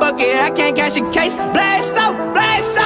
Fuck it, I can't catch a case. Blast out, blast out.